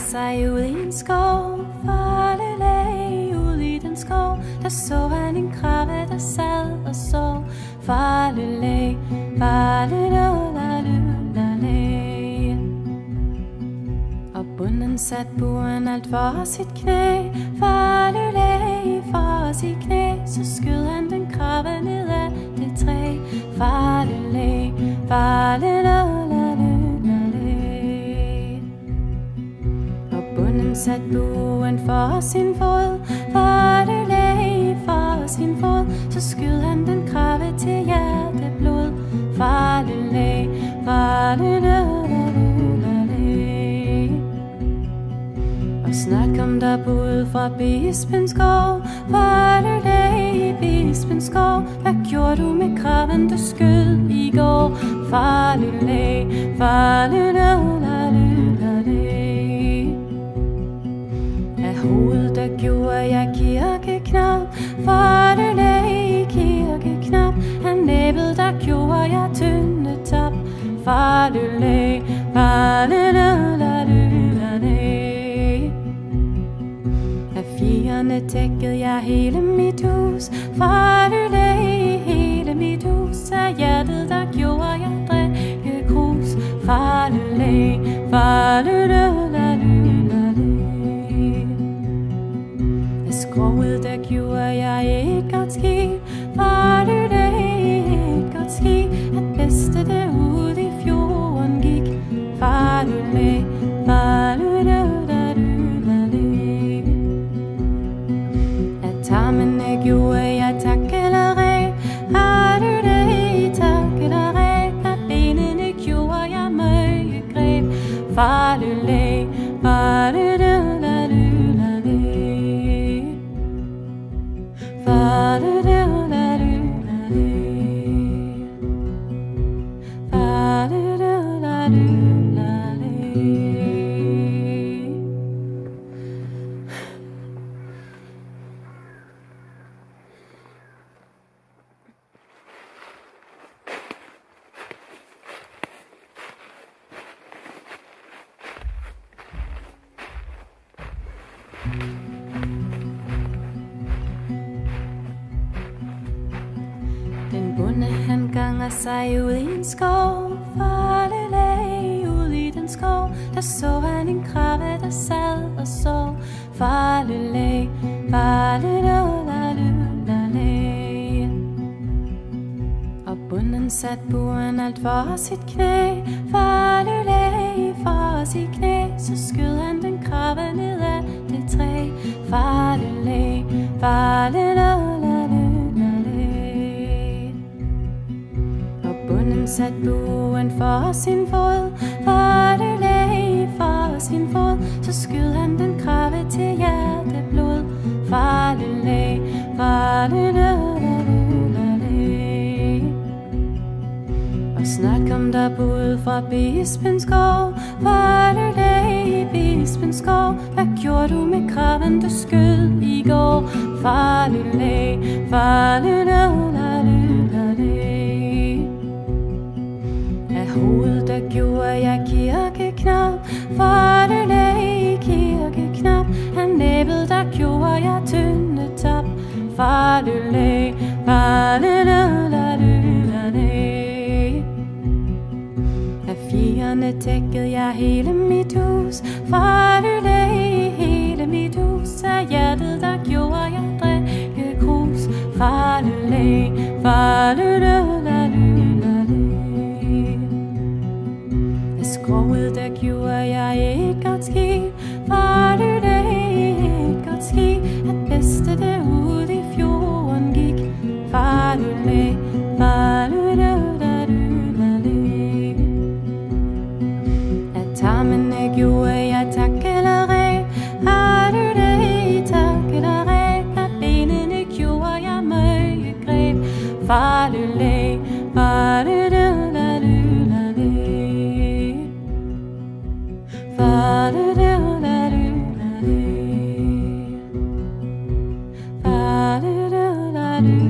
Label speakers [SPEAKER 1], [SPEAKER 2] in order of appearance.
[SPEAKER 1] sig ud i en skov Farlelej ud i den skov. Der så han en krabbe, der sad og sov la farlelej, Og bunden sat buren alt for sit knæ. Farlelej, for sit knæ. Så skød han den krabbe ned af det træ. Farlelej, farlelej sat buen for sin fod For det lag for sin fod. Så skød han den krave til hjerteblod. For det lag, for det Og snart kom der bud fra bispens gård For det lag, bispens gård Hvad gjorde du med kraven, du skød i går? For det lag, for der gjorde jeg kirkeknap For det lag kirkeknap Han næbbet, der gjorde jeg tynde tap For det lag, for det Af fjerne dækkede jeg hele mit hus For det lag, skroget, der gjorde jeg et godt ski Var det da et godt ski At bedste det ud i fjorden gik? Var du med, Den bonde han ganger sig ud bunden sat buren alt for sit knæ. Farlelag for sit knæ. Så skød han den krabbe ned af det træ. Farlelag, farlelag sat buen for sin fod. For det lag for sin fod. Så skød han den krave til hjerteblod. For det lag, snart der bud fra bispens gård For det lag bispens gård Hvad gjorde du med kraven, du skød i går? For det lag, for Af hovedet, der gjorde jeg kirkeknap. For det kirkeknap? Af næbet, der gjorde jeg tynde tap. For det fjerne jeg hele mit hus. For det i hele mit hus. Af hjertet, der gjorde jeg drikke krus. For det lag, for det skroget, der gjorde jeg ikke you way I tackle Har du det? I tankerne At benene gjorde jeg møge greb. Far du læg, far du du la du la du Far du du la du la du Far du du la du